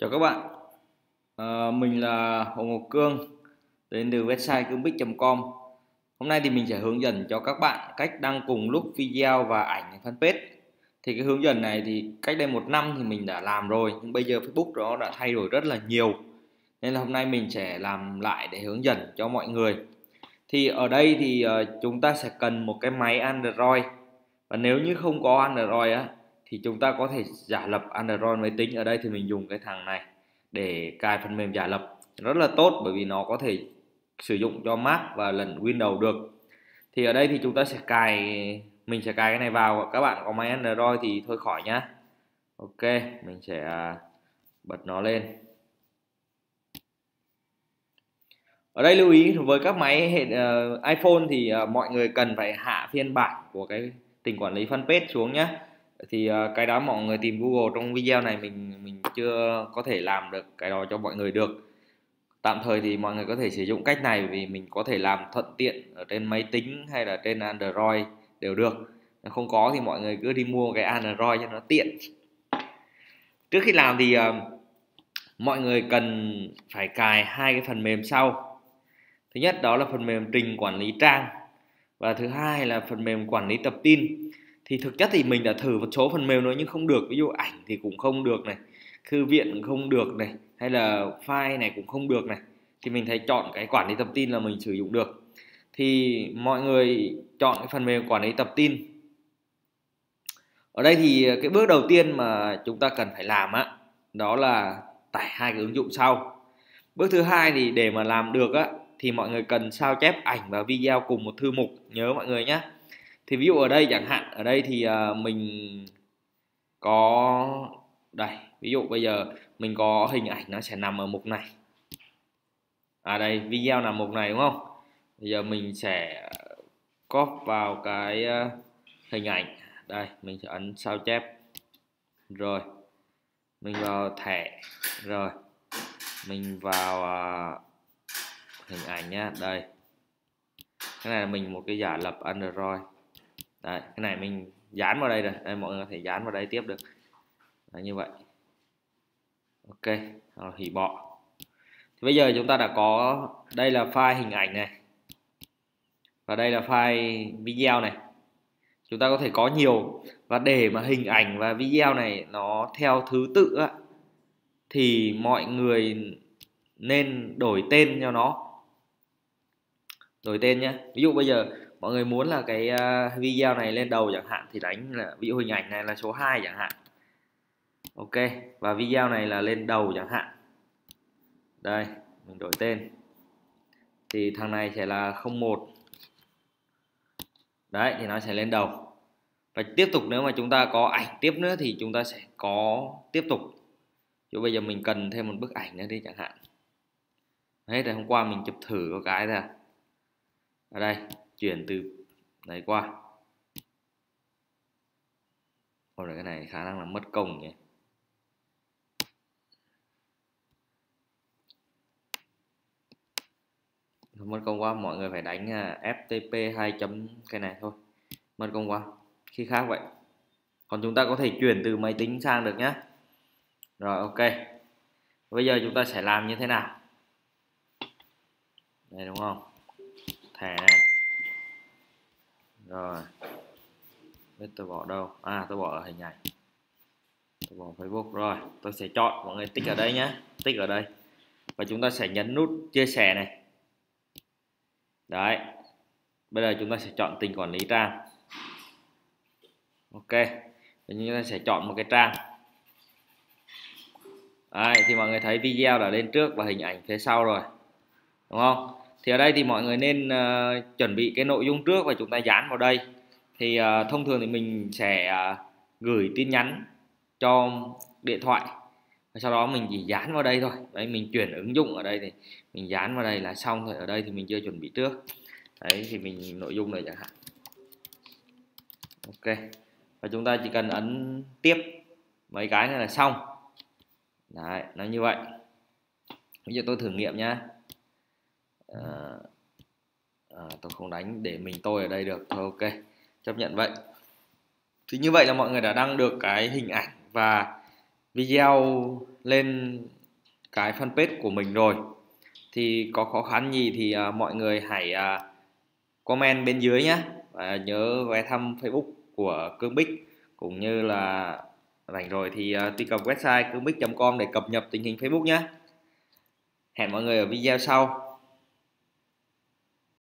Chào các bạn, à, mình là Hồ Ngọc Cương đến từ website cương.com Hôm nay thì mình sẽ hướng dẫn cho các bạn cách đăng cùng lúc video và ảnh fanpage. Thì cái hướng dẫn này thì cách đây một năm thì mình đã làm rồi Nhưng bây giờ Facebook nó đã thay đổi rất là nhiều. Nên là hôm nay mình sẽ làm lại để hướng dẫn cho mọi người. Thì ở đây thì ờ, chúng ta sẽ cần một cái máy Android. Và nếu như không có Android á thì chúng ta có thể giả lập Android máy tính ở đây thì mình dùng cái thằng này để cài phần mềm giả lập. Rất là tốt bởi vì nó có thể sử dụng cho Mac và lần Windows được. Thì ở đây thì chúng ta sẽ cài mình sẽ cài cái này vào. Các bạn có máy Android thì thôi khỏi nhá. Ok mình sẽ à, bật nó lên. Ở đây lưu ý với các máy hệ uh, iPhone thì uh, mọi người cần phải hạ phiên bản của cái tình quản lý fanpage xuống nhé thì uh, cái đó mọi người tìm Google trong video này mình mình chưa có thể làm được cái đó cho mọi người được. Tạm thời thì mọi người có thể sử dụng cách này vì mình có thể làm thuận tiện ở trên máy tính hay là trên Android đều được. Không có thì mọi người cứ đi mua cái Android cho nó tiện. Trước khi làm thì uh, mọi người cần phải cài hai cái phần mềm sau. Thứ nhất đó là phần mềm trình quản lý trang và thứ hai là phần mềm quản lý tập tin thì thực chất thì mình đã thử một số phần mềm rồi nhưng không được. Ví dụ ảnh thì cũng không được này, thư viện không được này, hay là file này cũng không được này. Thì mình thấy chọn cái quản lý tập tin là mình sử dụng được. Thì mọi người chọn cái phần mềm quản lý tập tin. Ở đây thì cái bước đầu tiên mà chúng ta cần phải làm á, đó là tải hai cái ứng dụng sau. Bước thứ hai thì để mà làm được á, thì mọi người cần sao chép ảnh và video cùng một thư mục. Nhớ mọi người nhé thì ví dụ ở đây chẳng hạn, ở đây thì ờ, mình có, đây, ví dụ bây giờ mình có hình ảnh nó sẽ nằm ở mục này. À đây, video nằm mục này, đúng không? Bây giờ mình sẽ copy vào cái ờ, hình ảnh. Đây, mình sẽ ấn sao chép. Rồi, mình vào thẻ. Rồi, mình vào ờ, hình ảnh nhá. Đây. Cái này là mình một cái giả lập Android đấy cái này mình dán vào đây rồi. Đây mọi người có thể dán vào đây tiếp được. Đấy, như vậy. Ok rồi hủy bỏ. Thì bây giờ chúng ta đã có đây là file hình ảnh này. Và đây là file video này. Chúng ta có thể có nhiều. Và để mà hình ảnh và video này nó theo thứ tự á, thì mọi người nên đổi tên cho nó. Đổi tên nhé ví dụ bây giờ mọi người muốn là cái à, video này lên đầu chẳng hạn thì đánh là, ví dụ hình ảnh này là số 2 chẳng hạn. Ok, và video này là lên đầu chẳng hạn. Đây, mình đổi tên. Thì thằng này sẽ là 01 đấy, thì nó sẽ lên đầu. Và tiếp tục nếu mà chúng ta có ảnh tiếp nữa thì chúng ta sẽ có tiếp tục. Chứ bây giờ mình cần thêm một bức ảnh nữa đi chẳng hạn. Đấy thì hôm qua mình chụp thử có cái ra. Ở đây chuyển từ này qua. Ôi, cái này khả năng là mất công nhỉ. Mất công quá, mọi người phải đánh à, FTP 2 chấm, cái này thôi. Mất công quá, khi khác vậy. Còn chúng ta có thể chuyển từ máy tính sang được nhé rồi, ok. Bây giờ chúng ta sẽ làm như thế nào? Đây, đúng không? Thẻ này rồi. Biết tôi bỏ đâu? À tôi bỏ ở hình ảnh. Tôi bỏ Facebook. Rồi, tôi sẽ chọn. Mọi người tích ở đây nhé tích ở đây. Và chúng ta sẽ nhấn nút chia sẻ này. Đấy. Bây giờ chúng ta sẽ chọn tình quản lý trang. Ok. Và chúng ta sẽ chọn một cái trang. Đấy, thì mọi người thấy video đã lên trước và hình ảnh phía sau rồi. Đúng không? Thì ở đây thì mọi người nên uh, chuẩn bị cái nội dung trước và chúng ta dán vào đây. Thì uh, thông thường thì mình sẽ uh, gửi tin nhắn cho điện thoại. Và sau đó mình chỉ dán vào đây thôi. Đấy mình chuyển ứng dụng ở đây thì mình dán vào đây là xong rồi. Ở đây thì mình chưa chuẩn bị trước. Đấy thì mình nội dung này chẳng hạn. Ok. Và chúng ta chỉ cần ấn tiếp. Mấy cái này là xong. Đấy nó như vậy. Bây giờ tôi thử nghiệm nhá à, à, tôi không đánh để mình tôi ở đây được. Thôi ok. Chấp nhận vậy. Thì như vậy là mọi người đã đăng được cái hình ảnh và video lên cái fanpage của mình rồi. Thì có khó khăn gì thì à, mọi người hãy à, comment bên dưới nhé và nhớ ghé thăm Facebook của Cương Bích. Cũng như là rảnh rồi thì uh, truy cập website cương bích.com để cập nhật tình hình Facebook nhé hẹn mọi người ở video sau.